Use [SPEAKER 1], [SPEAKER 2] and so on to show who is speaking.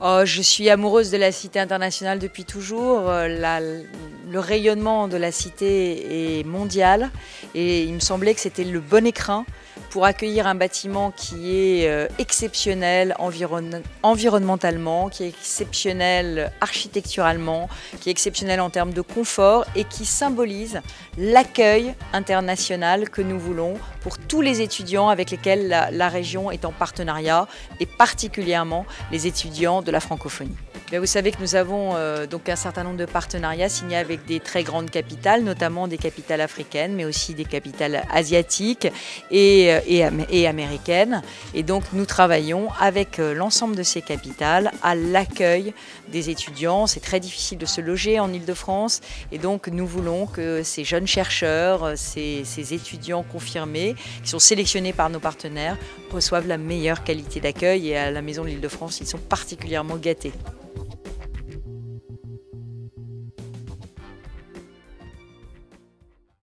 [SPEAKER 1] Oh, je suis amoureuse de la Cité internationale depuis toujours. Euh, le rayonnement de la Cité est mondial et il me semblait que c'était le bon écrin pour accueillir un bâtiment qui est euh, exceptionnel environnementalement, qui est exceptionnel architecturalement, qui est exceptionnel en termes de confort et qui symbolise l'accueil international que nous voulons pour tous les étudiants avec lesquels la, région est en partenariat et particulièrement les étudiants de la francophonie. Vous savez que nous avons euh, donc un certain nombre de partenariats signés avec des très grandes capitales, notamment des capitales africaines, mais aussi des capitales asiatiques et, euh, américaines. Et donc nous travaillons avec euh, l'ensemble de ces capitales à l'accueil des étudiants. C'est très difficile de se loger en Ile-de-France et donc nous voulons que ces jeunes chercheurs, ces, ces étudiants confirmés, qui sont sélectionnés par nos partenaires, reçoivent la meilleure qualité d'accueil et à la Maison de l'Île-de-France, ils sont particulièrement gâtés.